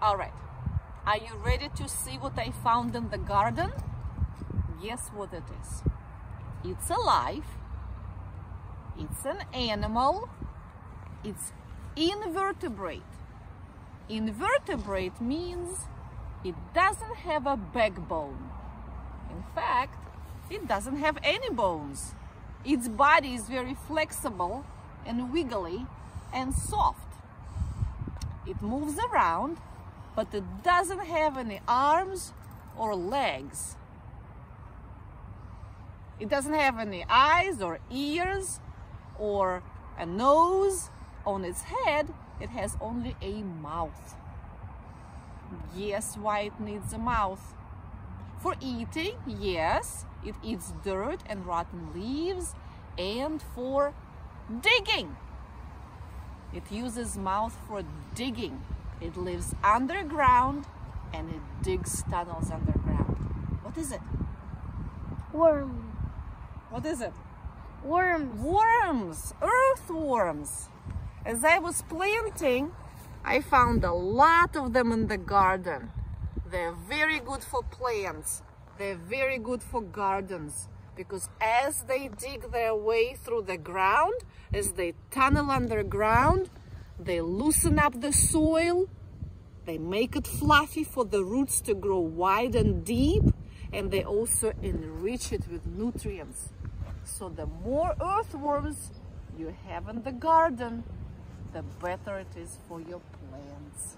All right. Are you ready to see what I found in the garden? Guess what it is? It's alive. It's an animal. It's invertebrate. Invertebrate means it doesn't have a backbone. In fact, it doesn't have any bones. Its body is very flexible and wiggly and soft. It moves around, but it doesn't have any arms or legs. It doesn't have any eyes or ears or a nose on its head. It has only a mouth. Guess why it needs a mouth? For eating, yes, it eats dirt and rotten leaves, and for digging. It uses mouth for digging. It lives underground and it digs tunnels underground. What is it? Worm. What is it? Worms. Worms, earthworms. As I was planting, I found a lot of them in the garden. They're very good for plants. They're very good for gardens because as they dig their way through the ground, as they tunnel underground, they loosen up the soil, they make it fluffy for the roots to grow wide and deep, and they also enrich it with nutrients. So the more earthworms you have in the garden, the better it is for your plants.